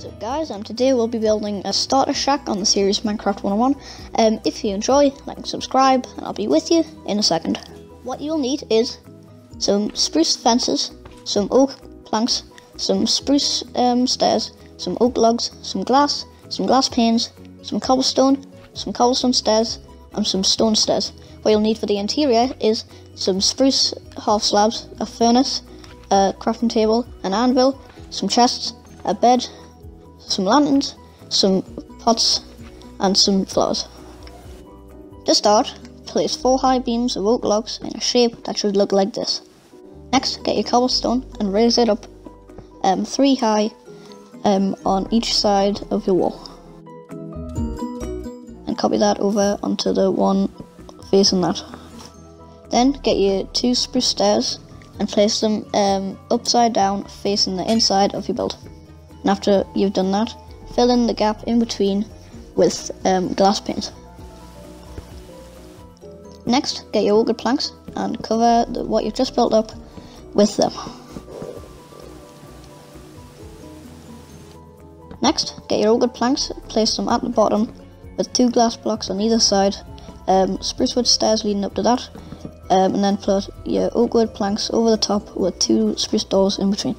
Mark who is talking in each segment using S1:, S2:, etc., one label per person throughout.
S1: So guys, um, today we'll be building a starter shack on the series Minecraft 101. Um, if you enjoy, like and subscribe, and I'll be with you in a second. What you'll need is some spruce fences, some oak planks, some spruce um, stairs, some oak logs, some glass, some glass panes, some cobblestone, some cobblestone stairs, and some stone stairs. What you'll need for the interior is some spruce half slabs, a furnace, a crafting table, an anvil, some chests, a bed, some lanterns, some pots, and some flowers. To start, place four high beams of oak logs in a shape that should look like this. Next, get your cobblestone and raise it up um, three high um, on each side of your wall. And copy that over onto the one facing that. Then get your two spruce stairs and place them um, upside down facing the inside of your build. And after you've done that, fill in the gap in between with um, glass pane. Next, get your wood planks and cover the, what you've just built up with them. Next, get your wood planks, place them at the bottom with two glass blocks on either side, um, spruce wood stairs leading up to that, um, and then put your oak wood planks over the top with two spruce doors in between.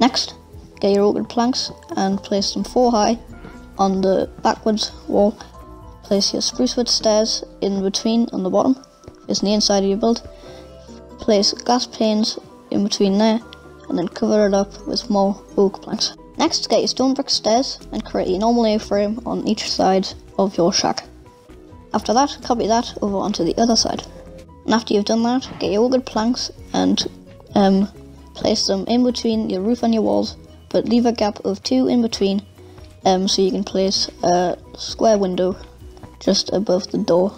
S1: Next, get your oak planks and place them four high on the backwards wall. Place your spruce wood stairs in between on the bottom, facing the inside of your build. Place glass panes in between there, and then cover it up with more oak planks. Next, get your stone brick stairs and create a normal A-frame on each side of your shack. After that, copy that over onto the other side. And after you've done that, get your wood planks and um, place them in between your roof and your walls, but leave a gap of two in between um, so you can place a square window just above the door.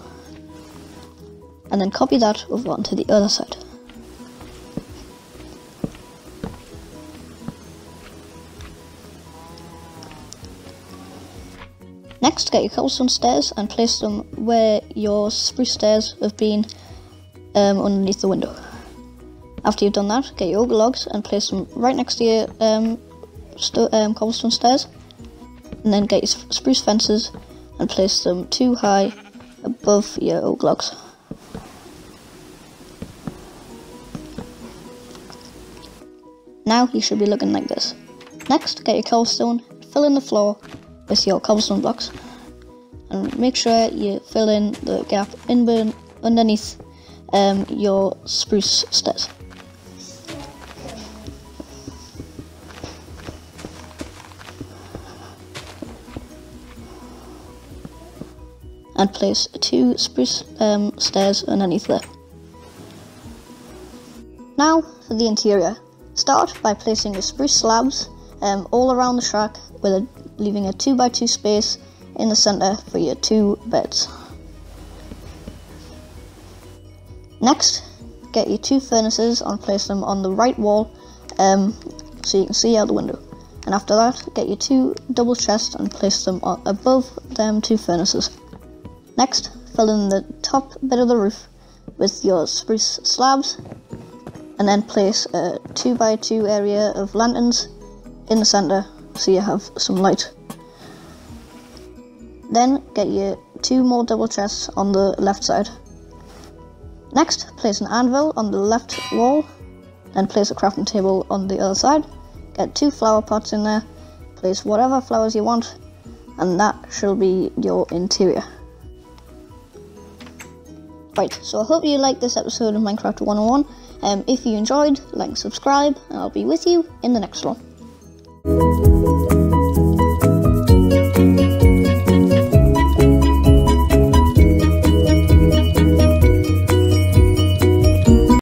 S1: And then copy that over onto the other side. Next, get your cobblestone stairs and place them where your spruce stairs have been um, underneath the window. After you've done that, get your oak logs and place them right next to your um, st- um, cobblestone stairs. And then get your spruce fences and place them two high above your oak logs. Now you should be looking like this. Next, get your cobblestone, fill in the floor with your cobblestone blocks, and make sure you fill in the gap in underneath um, your spruce stairs. And place two spruce um, stairs underneath there. Now for the interior. Start by placing the spruce slabs um, all around the shack with a, leaving a 2x2 space in the centre for your two beds. Next, get your two furnaces and place them on the right wall um, so you can see out the window. And after that, get your two double chests and place them above them two furnaces. Next, fill in the top bit of the roof with your spruce slabs and then place a 2x2 area of lanterns in the centre so you have some light. Then get your two more double chests on the left side. Next, place an anvil on the left wall, then place a crafting table on the other side. Get two flower pots in there, place whatever flowers you want, and that shall be your interior. Right, so I hope you liked this episode of Minecraft 101. Um, if you enjoyed, like subscribe, and I'll be with you in the next one.